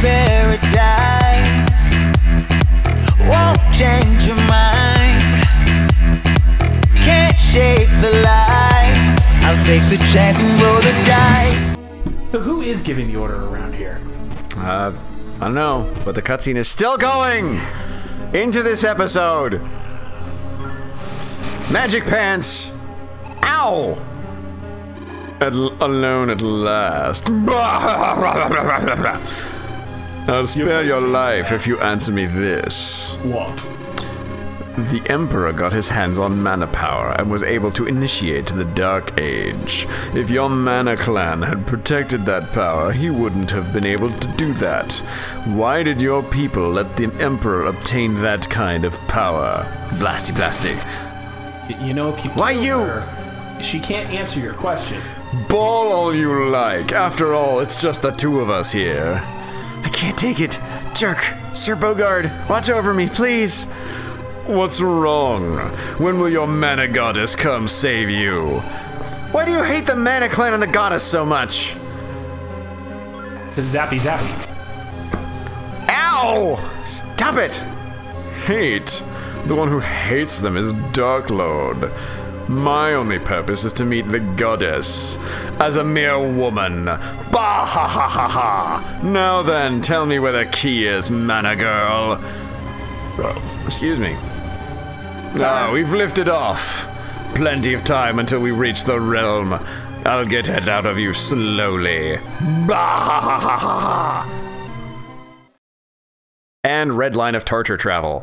paradise won't change your mind. Can't shake the lights. I'll take the chance and roll the dice. So who is giving the order around here? Uh, I don't know, but the cutscene is still going into this episode. Magic Pants. Ow! At alone at last. I'll spare your life if you answer me this. What? The Emperor got his hands on mana power and was able to initiate the Dark Age. If your mana clan had protected that power, he wouldn't have been able to do that. Why did your people let the Emperor obtain that kind of power? Blasty blasty. You know, if you Why you? her, she can't answer your question. Ball all you like. After all, it's just the two of us here. I can't take it. Jerk. Sir Bogard, watch over me, please. What's wrong? When will your mana goddess come save you? Why do you hate the mana clan and the goddess so much? This is Zappy Zappy. Ow! Stop it! Hate? The one who hates them is Darklord. My only purpose is to meet the goddess. As a mere woman. Bah ha ha ha ha! Now then, tell me where the key is, mana girl. Oh, excuse me. Ah, we've lifted off. Plenty of time until we reach the realm. I'll get it out of you slowly. Bah ha ha ha ha ha! and red line of torture travel.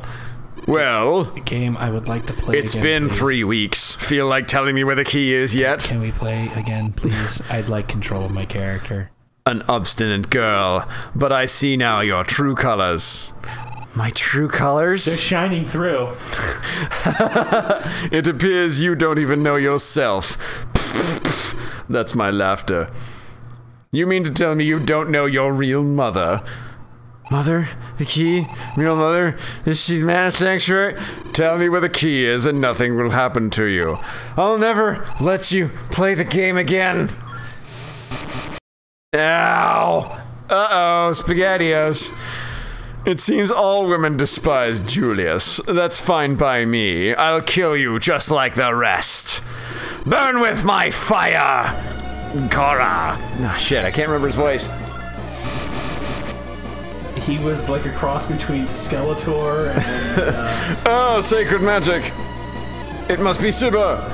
Well, The game I would like to play. it's again, been please. three weeks. Feel like telling me where the key is yet? Can we play again, please? I'd like control of my character. An obstinate girl, but I see now your true colors. My true colors? They're shining through. It appears you don't even know yourself. That's my laughter. You mean to tell me you don't know your real mother? Mother? The key? Real mother? Is she Mana Sanctuary? Tell me where the key is and nothing will happen to you. I'll never let you play the game again. Ow! Uh oh, SpaghettiOs. It seems all women despise Julius. That's fine by me. I'll kill you just like the rest. Burn with my fire! Cora! Ah, shit, I can't remember his voice. He was like a cross between Skeletor and uh, Oh, sacred magic! It must be Cibba!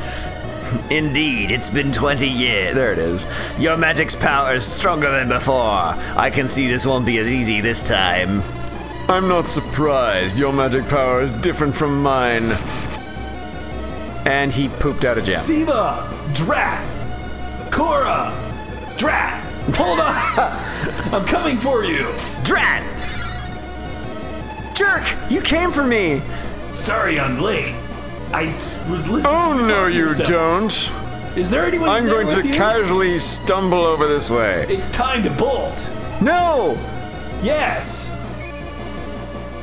Indeed, it's been 20 years. There it is. Your magic's power is stronger than before. I can see this won't be as easy this time. I'm not surprised. Your magic power is different from mine. And he pooped out a gem. Cibba, Drat, Korra, Drat. Hold on, I'm coming for you. Drat! Jerk! You came for me! Sorry, I'm late. I was listening. Oh no, you yourself. don't! Is there anyone? I'm there going to you? casually stumble over this way. It's time to bolt. No! Yes.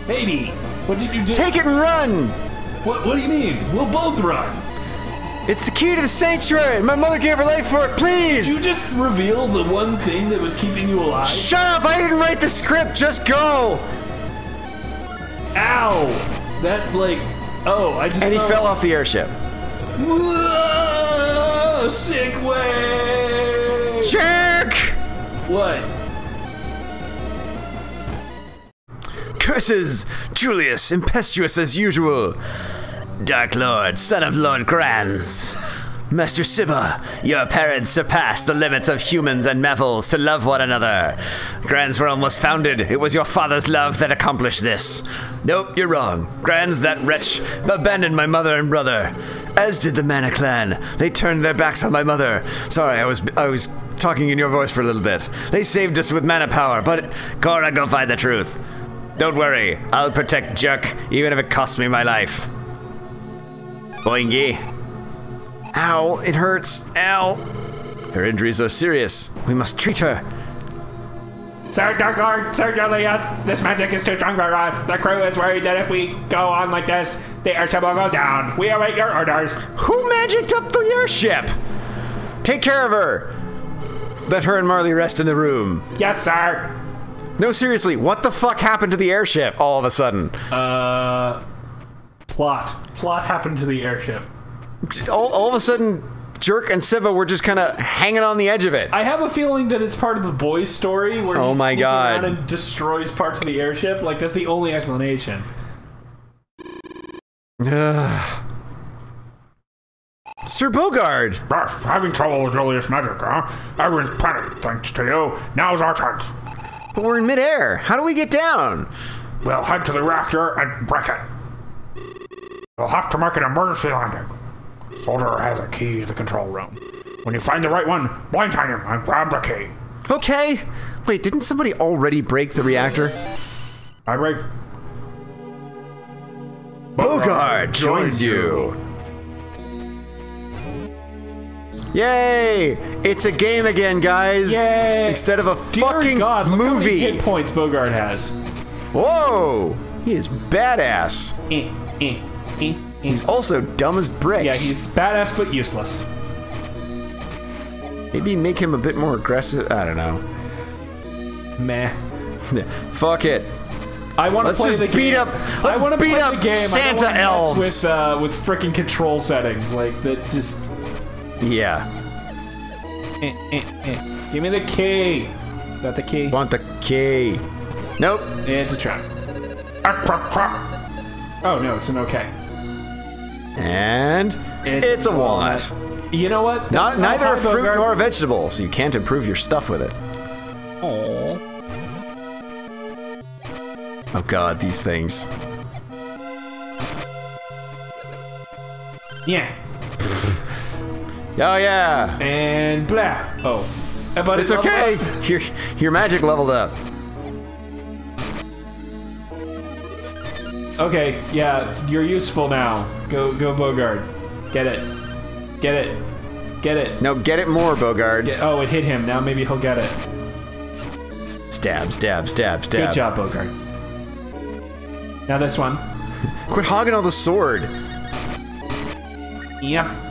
Maybe. What did you do? Take it and run! What, what do you mean? We'll both run. It's the key to the sanctuary! My mother gave her life for it, please! You just revealed the one thing that was keeping you alive. Shut up! I didn't write the script, just go! Ow! That like. Oh, I just. And he fell off the airship. Whoa, sick way. Jerk! What? Curses! Julius, impetuous as usual. Dark Lord, son of Lord Granz. Master Cibba, Your parents surpassed the limits of humans and Mevils to love one another. Granz's realm was founded. It was your father's love that accomplished this. Nope, you're wrong. Granz's that wretch abandoned my mother and brother. As did the Mana clan. They turned their backs on my mother. Sorry, I was I was talking in your voice for a little bit. They saved us with mana power, but Cora, go find the truth. Don't worry, I'll protect Jerk, even if it costs me my life. Boingy. Ow, it hurts. Ow. Her injuries are serious. We must treat her. Sir Dark Lord, Sir Julius, this magic is too strong for us. The crew is worried that if we go on like this, the airship will go down. We await your orders. Who magicked up the airship? Take care of her. Let her and Marley rest in the room. Yes, sir. No, seriously, what the fuck happened to the airship all of a sudden? Uh, plot. Plot happened to the airship. All, all of a sudden, Jerk and Cibba were just kind of hanging on the edge of it. I have a feeling that it's part of the boy's story where Oh he's my God. around and destroys parts of the airship. Like that's the only explanation. Sir Bogard! Ah, Having trouble with Julius Magic, huh? Everyone's panicked thanks to you. Now's our chance. But we're in midair. How do we get down? We'll head to the reactor and break it. We'll have to make an emergency landing. Soldier has a key to the control room. When you find the right one, blindside him and grab the key. Okay. Wait, didn't somebody already break the reactor? I break. Bogard joins you. Yay! It's a game again, guys. Yay! Instead of a Dear fucking God, look how many movie. hit points Bogard has. Whoa! He is badass. Eh, eh, eh. He's also dumb as bricks. Yeah, he's badass but useless. Maybe make him a bit more aggressive. I don't know. Meh. Fuck it. I want to play just the game. beat up- let's I want to beat up the game. Santa I don't wanna mess elves. with uh, with freaking control settings like that. Just Yeah. eh, eh, eh. give me the key. Is that the key? Want the key. Nope. It's a trap. Oh no, it's an okay. And it's, a walnut. You know what? Not, neither a fruit nor a vegetable, so you can't improve your stuff with it. Aw. Oh god, these things. Yeah. Oh yeah. And blah. Oh. But It's it okay. Your your magic leveled up. Okay, yeah, you're useful now. Go, go, Bogard. Get it. Get it. Get it. No, get it more, Bogard. Get, oh, it hit him. Now maybe he'll get it. Stab, stab, stab, stab. Good job, Bogard. Now this one. Quit hogging all the sword. Yep.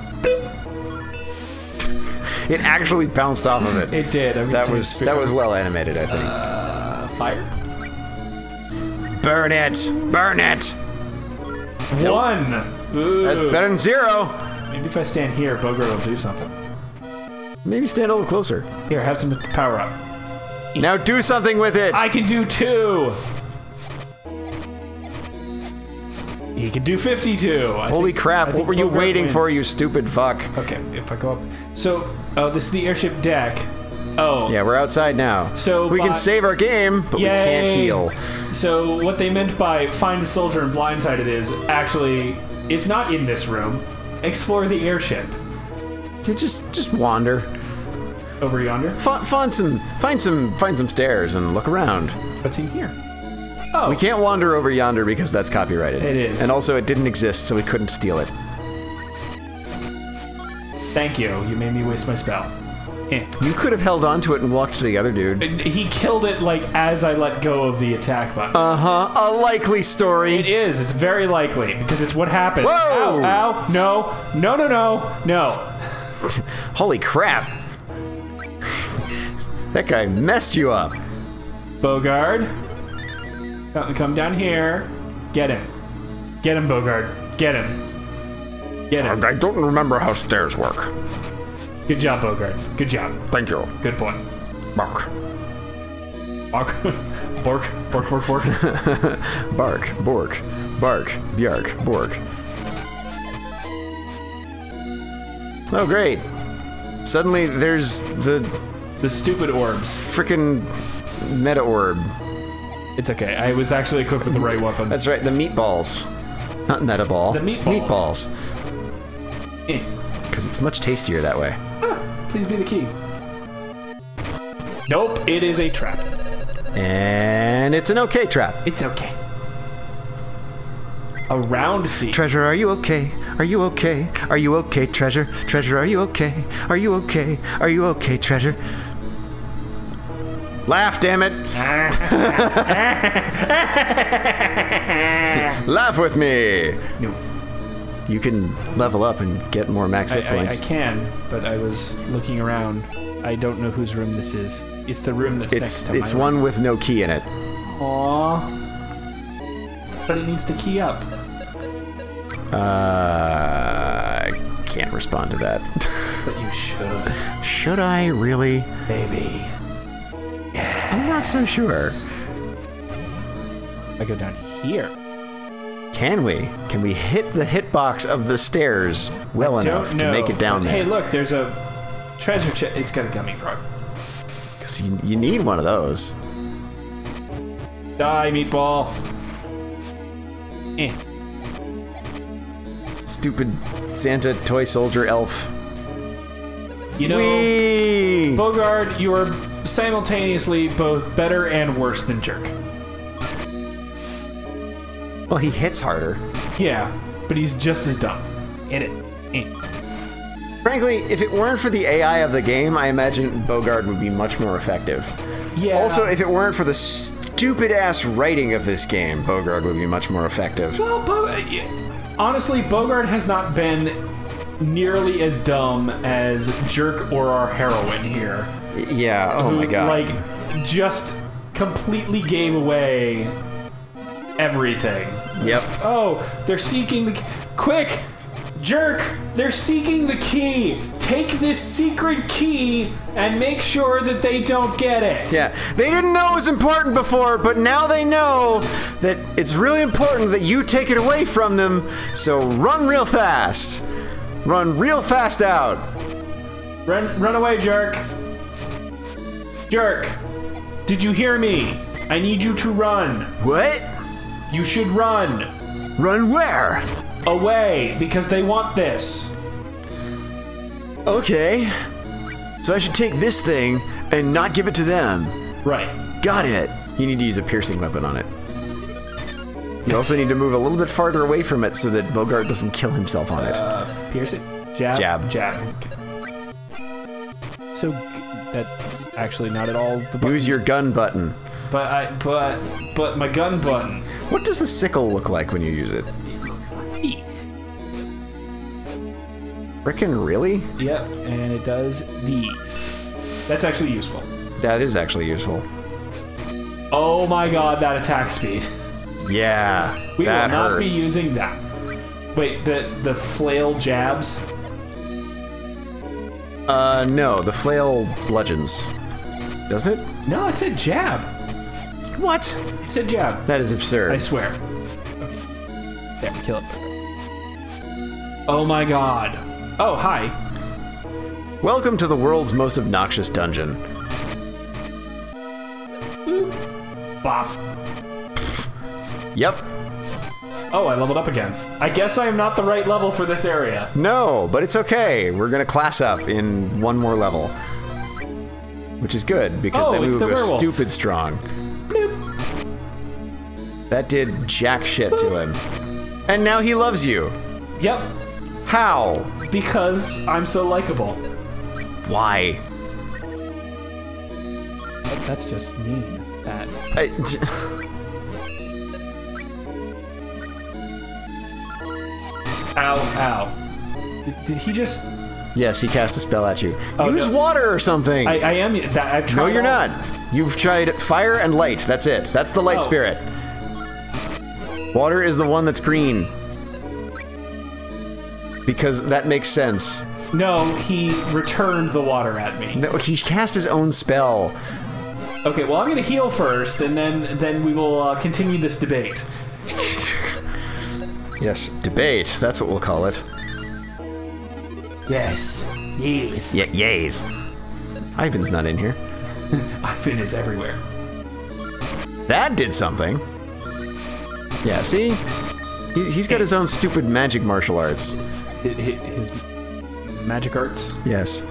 It actually bounced off of it. It did. That was that was well animated, I think. Uh, fire. Burn it! Burn it! One. Ooh. That's better than zero. Maybe if I stand here, Bogard will do something. Maybe stand a little closer. Here, have some power up. Now do something with it. I can do two. He can do 52. I Holy think- crap! What were you waiting for, you stupid fuck? Okay, if I go up. So, oh, this is the airship deck. Oh. Yeah, we're outside now. So we can save our game, but we can't heal. So what they meant by find a soldier and blindsided is actually it's not in this room. Explore the airship To just just wander. over yonder. Find, find some find some find some stairs and look around. What's in here? Oh, We can't wander over yonder because that's copyrighted. It is. And also it didn't exist, so we couldn't steal it. thank you. You made me waste my spell. Eh. You could have held on to it and walked to the other dude. And He killed it like as I let go of the attack button. Uh-huh. A likely story. It is. It's very likely because it's what happened. Whoa! Ow! Ow! No! No! No! No! No! Holy crap. that guy messed you up. Bogard, come, come down here. Get him. Get him, Bogard. Get him. Get him. I don't remember how stairs work. Good job, Bogard. Good job. Thank you. Good boy. Bark. Bark. Bork. Bork. Bork. Bork. Bark. Bork. Bark. Bjark. Bork. Oh, great. Suddenly there's the the stupid orbs. frickin' meta orb. It's okay. I was actually equipped with the right weapon. That's right, the meatballs. Not meta ball. The meatballs. Meatballs. Eh. Because it's much tastier that way. Please be the key. Nope. It is a trap. And it's an okay trap. It's okay. A round seat. Treasure, are you okay? Are you okay? Are you okay, treasure? Treasure, are you okay? Are you okay? Are you okay, treasure? Laugh, damn it! Laugh with me! No. You can level up and get more max I, hit I, I points. can, but I was looking around. I don't know whose room this is. It's the room that's next it's to it's one with no key in it. Room. Aww. But it needs to key up. Uh, I can't respond to that. But you should, Should I really? baby. I'm not so sure. I go down here. Can we? Can we hit the hitbox of the stairs well enough Don't to make it down But there? Hey, look, there's a treasure chest. It's got a gummy frog. Because you, you need one of those. Die, meatball. Eh. Stupid Santa toy soldier elf. You know, Whee! Bogard, you are simultaneously both better and worse than Jerk. Well, he hits harder. Yeah, but he's just as dumb. In it. Frankly, if it weren't for the AI of the game, I imagine Bogard would be much more effective. Yeah. Also, if it weren't for the stupid ass writing of this game, Bogard would be much more effective. Well, Bo- uh, honestly, Bogard has not been nearly as dumb as Jerk or our heroine here. Yeah, oh my god. Like, just completely gave away everything. yep. Oh, they're seeking the. Quick! Jerk! They're seeking the key! Take this secret key and make sure that they don't get it! Yeah, they didn't know it was important before, but now they know that it's really important that you take it away from them. So run real fast. Run real fast out. Run, run away, Jerk! Jerk! Did you hear me? I need you to run. What? You should run Run where? away because they want this. Okay. So I should take this thing and not give it to them. Right. Got it. You need to use a piercing weapon on it. You also need to move a little bit farther away from it so that Bogard doesn't kill himself on it. Uh, Pierce it. Jab. Jab. Jab. So that's actually not at all the button. Use your gun button. But I but but my gun button. What does the sickle look like when you use it? It looks like teeth. Frickin' really? Yep, and it does these. That's actually useful. That is actually useful. Oh my god, that attack speed. Yeah, We that will not be hurts. using that. Wait, the the flail jabs? Uh, no, the flail bludgeons. Doesn't it? No, it said jab. What? It said jab. That is absurd. I swear. Okay. There, kill it. Oh my god. Oh, hi. Welcome to the world's most obnoxious dungeon. Bop. Yep. Oh, I leveled up again. I guess I am not the right level for this area. No, but it's okay. We're gonna class up in one more level. Which is good, because Oh, that it's move the was werewolf. stupid strong. That did jack shit to him. And now he loves you. Yep, How? because I'm so likable. Why? That's just mean. That. I, Ow, ow. Did, did he just. yes, he cast a spell at you. Oh, Use no. water or something. I, I am. That, I've tried no, you're all- not. You've tried fire and light. That's it. That's the light Oh. spirit. Water is the one that's green. Because that makes sense. No, he returned the water at me. No, he cast his own spell. Okay, well, I'm gonna heal first, and then then we will uh, continue this debate. Yes, debate. That's what we'll call it. Yes. Yes. Yeah, yays. Ivan's not in here. Ivan is everywhere. That did something. Yeah, see? He's, he's got his own stupid magic martial arts. His, his magic arts. Yes.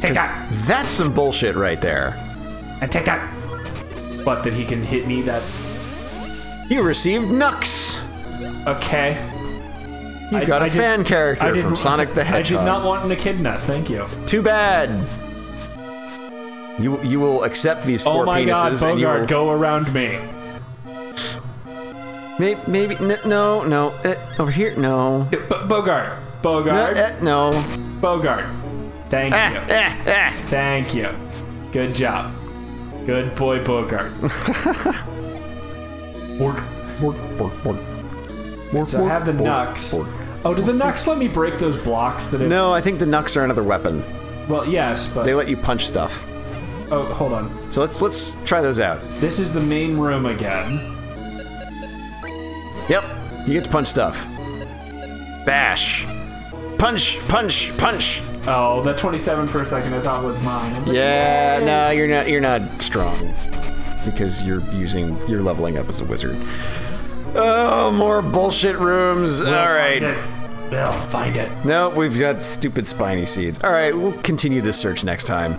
Take that! That's some bullshit right there. And take that! But that he can hit me that. You received Nux. Okay. You I- got a I fan I character from Sonic the Hedgehog. I did not want an echidna, thank you. Too bad. You you will accept these four Oh my god, penises and you Bogard, will go around me. Maybe, maybe n- no, no. Uh, over here, no. B- Bogard. Bogard. uh, no. Bogard. Thank Ah, you. ah, ah. Thank you. Good job. Good boy, Bogard. Bork, bork, bork, bork. Bork, So I have the Nux. Oh, did the Nux let me break those blocks that it. No, I think the Nux are another weapon. Well, yes, but. They let you punch stuff. Oh, hold on. So let's let's try those out. This is the main room again. Yep, you get to punch stuff. Bash. Punch, punch, punch. Oh, that 27 for a second I thought was mine. Was like, Yeah, no, you're not. You're not strong because you're using. You're leveling up as a wizard. Oh, more bullshit rooms. All right. They'll find it. No, we've got stupid spiny seeds. All right, we'll continue this search next time.